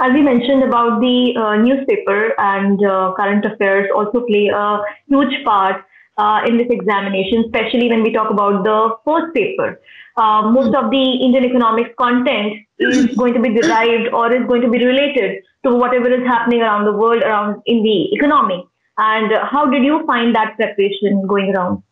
as we mentioned about the uh, newspaper and uh, current affairs also play a huge part uh, in this examination, especially when we talk about the first paper. Uh, most of the Indian economics content is going to be derived or is going to be related to whatever is happening around the world, around in the economy. And how did you find that preparation going around?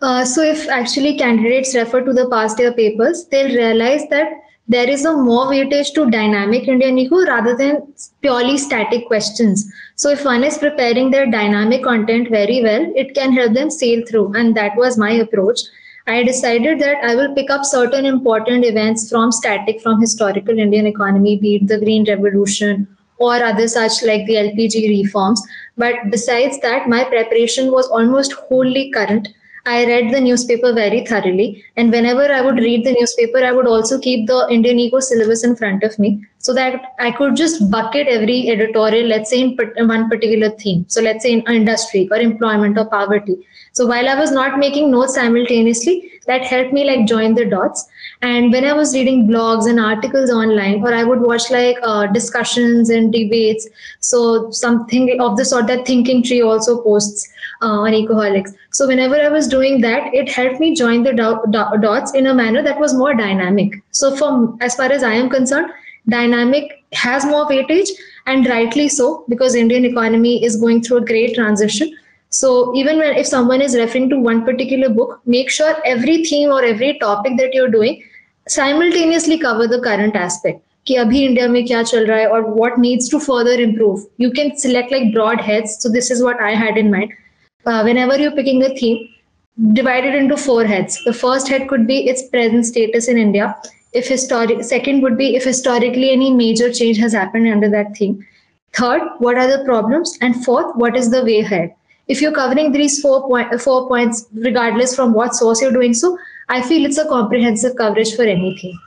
Uh, so, if actually candidates refer to the past year papers, they'll realize that there is a more weightage to dynamic Indian eco rather than purely static questions. So if one is preparing their dynamic content very well, it can help them sail through. And that was my approach. I decided that I will pick up certain important events from static, from historical Indian economy, be it the Green Revolution or other such like the LPG reforms. But besides that, my preparation was almost wholly current I read the newspaper very thoroughly. And whenever I would read the newspaper, I would also keep the Indian Eco syllabus in front of me so that I could just bucket every editorial, let's say, in one particular theme. So, let's say in industry or employment or poverty. So, while I was not making notes simultaneously, that helped me like join the dots. And when I was reading blogs and articles online, or I would watch like uh, discussions and debates, so something of the sort that Thinking Tree also posts uh, on Ecoholics. So whenever I was doing that, it helped me join the do- do- dots in a manner that was more dynamic. So from as far as I am concerned, dynamic has more weightage and rightly so because Indian economy is going through a great transition. So even when if someone is referring to one particular book, make sure every theme or every topic that you're doing simultaneously cover the current aspect. कि अभी India में क्या चल रहा है और what needs to further improve. You can select like broad heads. So this is what I had in mind uh, whenever you're picking a theme, divide it into four heads. The first head could be its present status in India. If historic, second would be if historically any major change has happened under that theme. Third, what are the problems? And fourth, what is the way ahead? If you're covering these four point four points, regardless from what source you're doing so, I feel it's a comprehensive coverage for anything.